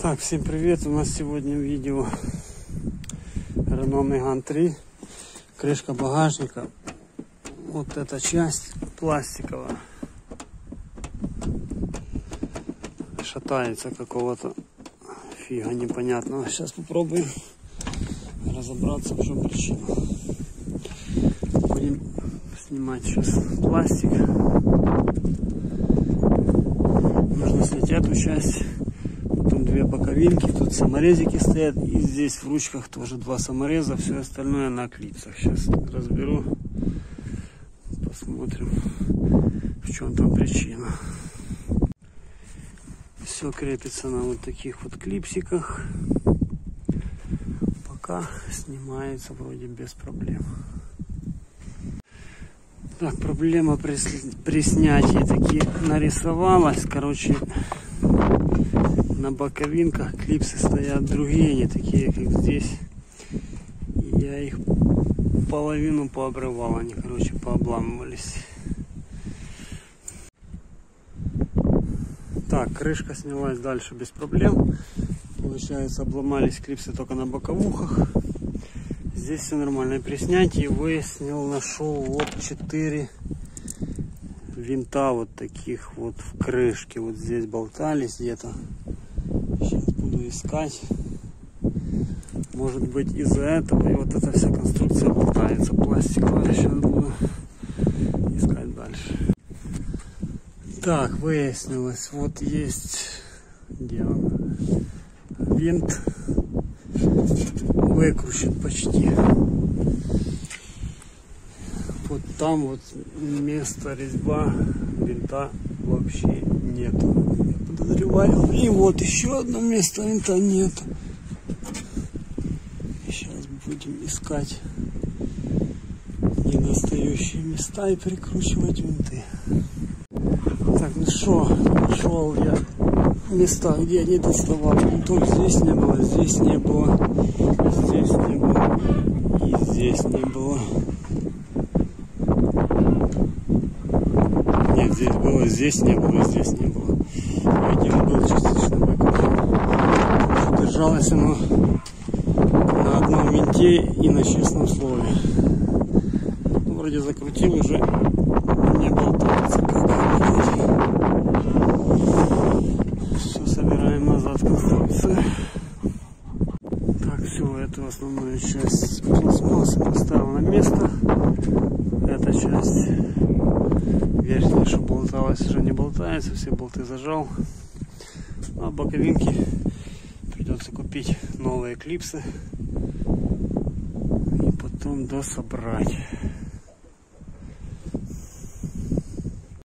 Так, всем привет! У нас сегодня видео Renault Megane 3. Крышка багажника. Вот эта часть пластиковая. Шатается какого-то фига непонятного. Сейчас попробуем разобраться, в чем причина. Будем снимать сейчас пластик. Нужно снять эту часть две боковинки, тут саморезики стоят, и здесь в ручках тоже два самореза, все остальное на клипсах. Сейчас разберу, посмотрим, в чем там причина. Все крепится на вот таких вот клипсиках. Пока снимается вроде без проблем. Так, проблема при, при снятии таки нарисовалась. Короче, на боковинках клипсы стоят другие, не такие, как здесь. Я их половину пообрывал, они, короче, пообламывались. Так, крышка снялась дальше без проблем. Получается, обломались клипсы только на боковухах. Здесь все нормально. При снятии выяснил, нашел вот 4 винта вот таких вот в крышке. Вот здесь болтались где-то. Сейчас буду искать. Может быть из-за этого и вот эта вся конструкция болтается пластиковая. Сейчас буду искать дальше. Так, выяснилось, вот есть где он? Винт выкручен почти. Вот там вот место резьба винта вообще нету. Я подозреваю. И вот еще одно место винта нет. Сейчас будем искать недостающие места и прикручивать винты. Так, ну что, нашел я места, где я не доставал. Винтов здесь не было, здесь не было, здесь не было и здесь не было. Нет, здесь не было, здесь не было. Один был частично выкручен. Держалось оно на одном винте и на честном слове. Ну, вроде закрутил уже, не болтается как. Все, собираем назад конструкцию. Так, все, эту основную часть пластмассы поставил на место. Эта часть верхняя, что болталась, уже не болтается, все болты зажал. А боковинки придется купить новые клипсы и потом дособрать.